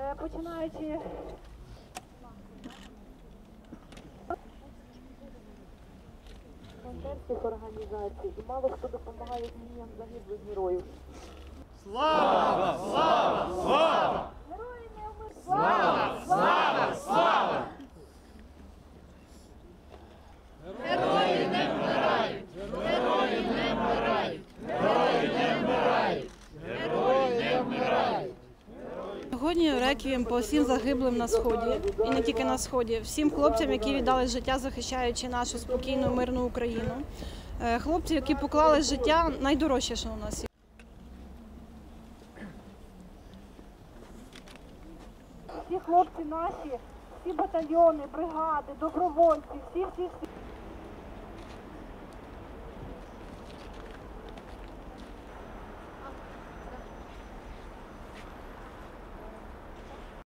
Е, Починаючи волонтерських організацій і мало хто допомагає сім'ям загиблих героїв. Сьогодні реквієм по всім загиблим на сході і не тільки на сході, всім хлопцям, які віддали життя, захищаючи нашу спокійну мирну Україну. Е, Хлопці, які поклали життя, найдорожче, що у нас є. Всі хлопці наші, всі батальйони, бригади, добровольці, всі всі всі